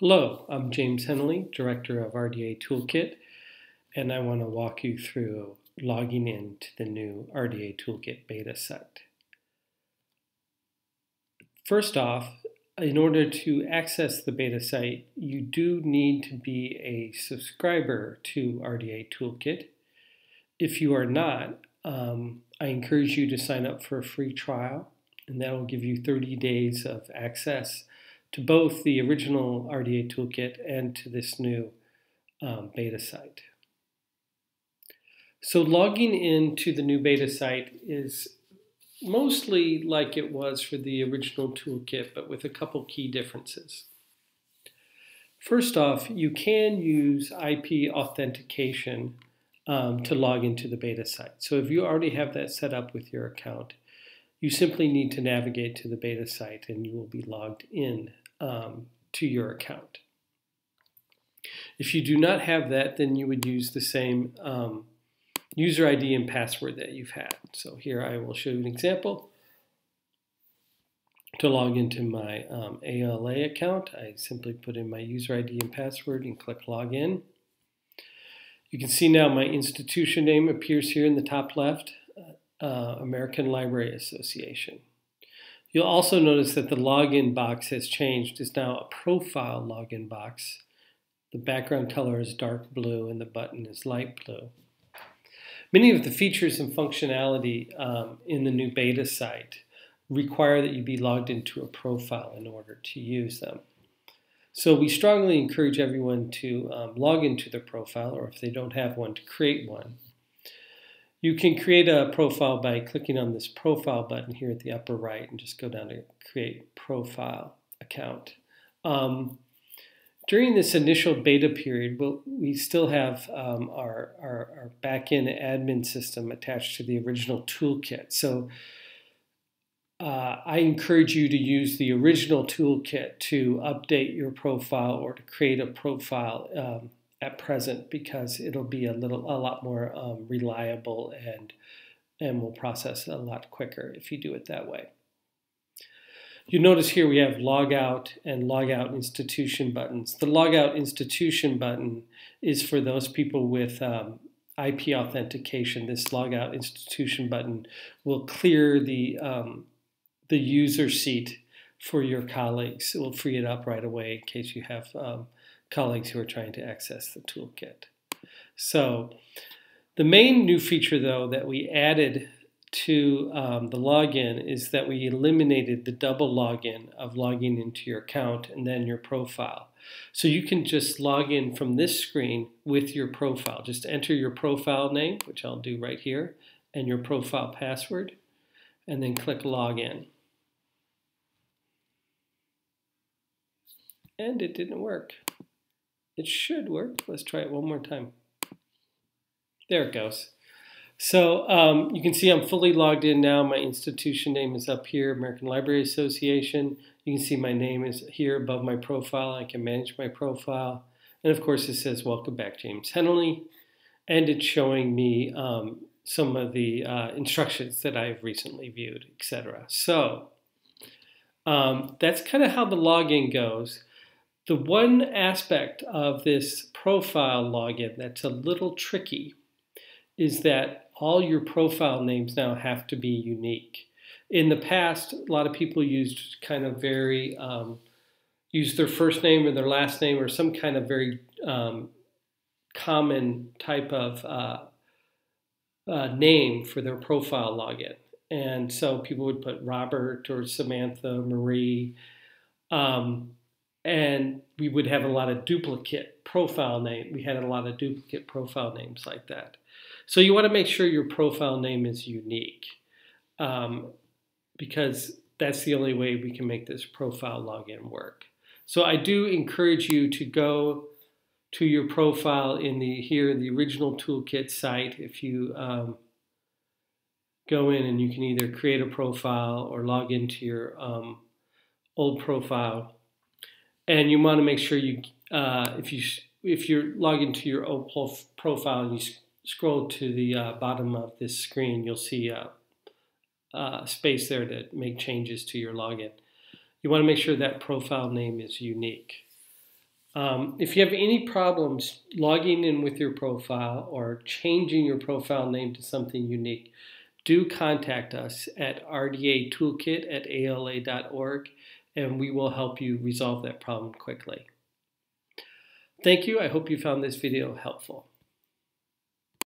Hello, I'm James Hennelly, Director of RDA Toolkit, and I want to walk you through logging in to the new RDA Toolkit beta site. First off, in order to access the beta site, you do need to be a subscriber to RDA Toolkit. If you are not, um, I encourage you to sign up for a free trial, and that will give you 30 days of access to both the original RDA toolkit and to this new um, beta site. So logging into the new beta site is mostly like it was for the original toolkit, but with a couple key differences. First off, you can use IP authentication um, to log into the beta site. So if you already have that set up with your account, you simply need to navigate to the beta site and you will be logged in um, to your account. If you do not have that, then you would use the same um, user ID and password that you've had. So here I will show you an example. To log into my um, ALA account, I simply put in my user ID and password and click Login. You can see now my institution name appears here in the top left, uh, American Library Association. You'll also notice that the login box has changed. It's now a profile login box. The background color is dark blue and the button is light blue. Many of the features and functionality um, in the new beta site require that you be logged into a profile in order to use them. So we strongly encourage everyone to um, log into their profile, or if they don't have one, to create one. You can create a profile by clicking on this profile button here at the upper right and just go down to create profile account. Um, during this initial beta period, we'll, we still have um, our, our, our backend admin system attached to the original toolkit. So uh, I encourage you to use the original toolkit to update your profile or to create a profile um, at present because it'll be a little a lot more um, reliable and and will process a lot quicker if you do it that way. You notice here we have logout and logout institution buttons. The logout institution button is for those people with um, IP authentication. This logout institution button will clear the um, the user seat for your colleagues. It will free it up right away in case you have um, colleagues who are trying to access the toolkit. So the main new feature, though, that we added to um, the login is that we eliminated the double login of logging into your account and then your profile. So you can just log in from this screen with your profile. Just enter your profile name, which I'll do right here, and your profile password, and then click Login. And it didn't work. It should work. Let's try it one more time. There it goes. So um, you can see I'm fully logged in now. My institution name is up here, American Library Association. You can see my name is here above my profile. I can manage my profile. And of course it says, welcome back, James Hennelly. And it's showing me um, some of the uh, instructions that I've recently viewed, etc. So um, that's kind of how the login goes. The one aspect of this profile login that's a little tricky is that all your profile names now have to be unique. In the past, a lot of people used kind of very, um, used their first name or their last name or some kind of very um, common type of uh, uh, name for their profile login. And so people would put Robert or Samantha, Marie. Um, and we would have a lot of duplicate profile name. We had a lot of duplicate profile names like that. So you want to make sure your profile name is unique um, because that's the only way we can make this profile login work. So I do encourage you to go to your profile in the here the original toolkit site if you um, go in and you can either create a profile or log into your um, old profile and you want to make sure you uh, if you if you're logging to your old profile and you scroll to the uh, bottom of this screen, you'll see a, a, space there to make changes to your login. You want to make sure that profile name is unique. Um, if you have any problems logging in with your profile or changing your profile name to something unique, do contact us at rdatoolkit at ala.org and we will help you resolve that problem quickly. Thank you. I hope you found this video helpful.